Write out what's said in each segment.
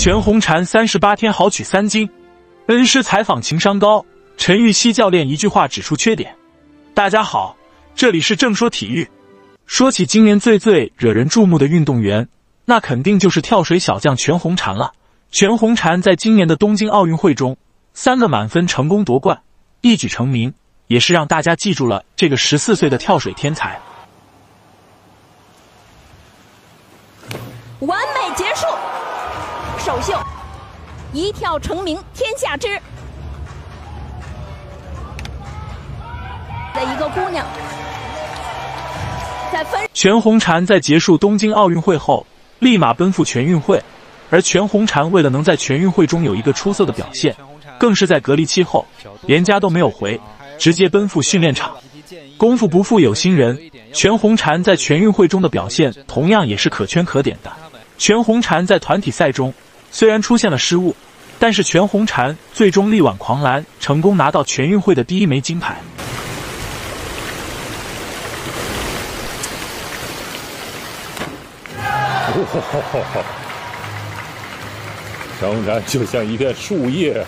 全红婵三十八天豪取三金，恩师采访情商高，陈芋汐教练一句话指出缺点。大家好，这里是正说体育。说起今年最最惹人注目的运动员，那肯定就是跳水小将全红婵了。全红婵在今年的东京奥运会中，三个满分成功夺冠，一举成名，也是让大家记住了这个十四岁的跳水天才。完美结束。首秀，一跳成名天下知的一个姑娘，在分。全红婵在结束东京奥运会后，立马奔赴全运会。而全红婵为了能在全运会中有一个出色的表现，更是在隔离期后连家都没有回，直接奔赴训练场。功夫不负有心人，全红婵在全运会中的表现同样也是可圈可点的。全红婵在团体赛中。虽然出现了失误，但是全红婵最终力挽狂澜，成功拿到全运会的第一枚金牌。当然，就像一片树叶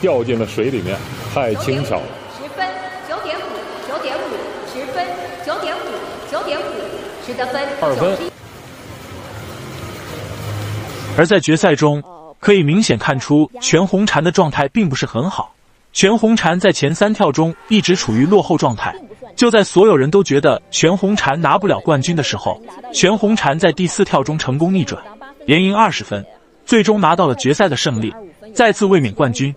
掉进了水里面，太轻巧了。十分九点五，九点五，十分九点五，九点五，十得分二分。而在决赛中，可以明显看出全红婵的状态并不是很好。全红婵在前三跳中一直处于落后状态，就在所有人都觉得全红婵拿不了冠军的时候，全红婵在第四跳中成功逆转，连赢二十分，最终拿到了决赛的胜利，再次卫冕冠军。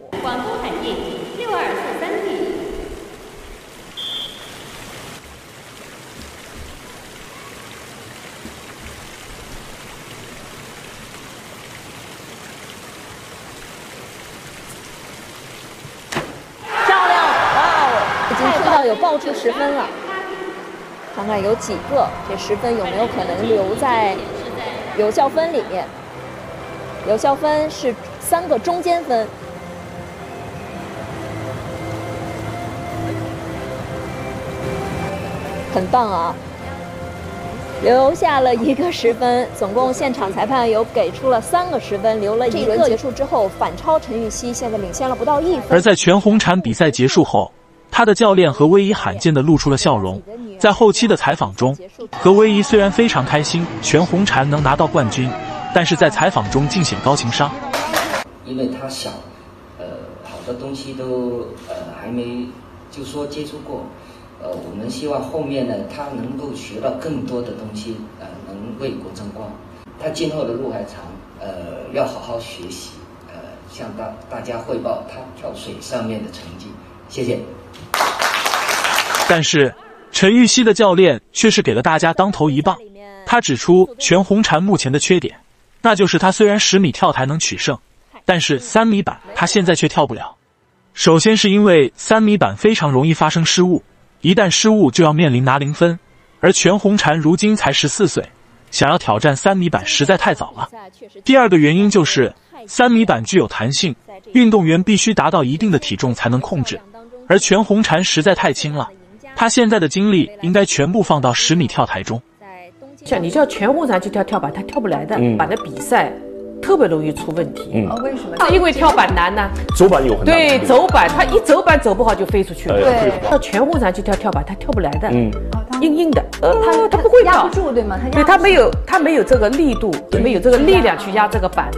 有爆出十分了，看看有几个，这十分有没有可能留在有效分里面？有效分是三个中间分，很棒啊！留下了一个十分，总共现场裁判有给出了三个十分，留了一轮结束之后反超陈芋汐，现在领先了不到一分。而在全红婵比赛结束后。他的教练何威仪罕见的露出了笑容，在后期的采访中，何威仪虽然非常开心全红婵能拿到冠军，但是在采访中尽显高情商。因为他小，呃，好多东西都呃还没就说接触过，呃，我们希望后面呢他能够学到更多的东西，呃，能为国争光。他今后的路还长，呃，要好好学习，呃，向大大家汇报他跳水上面的成绩。谢谢。但是陈芋汐的教练却是给了大家当头一棒。他指出全红婵目前的缺点，那就是他虽然十米跳台能取胜，但是三米板他现在却跳不了。首先是因为三米板非常容易发生失误，一旦失误就要面临拿零分。而全红婵如今才十四岁，想要挑战三米板实在太早了。第二个原因就是三米板具有弹性，运动员必须达到一定的体重才能控制。而全红婵实在太轻了，她现在的精力应该全部放到十米跳台中。像你叫全红婵去跳跳板，他跳不来的。板的比赛特别容易出问题。嗯，为什么？因为跳板难呢。走板有很对走板，他一走板走不好就飞出去了。对，到全红婵去跳跳板，他跳不来的。嗯，硬硬的。呃，他他不会跳，压不住对吗？对，他没有，他没有这个力度，没有这个力量去压这个板。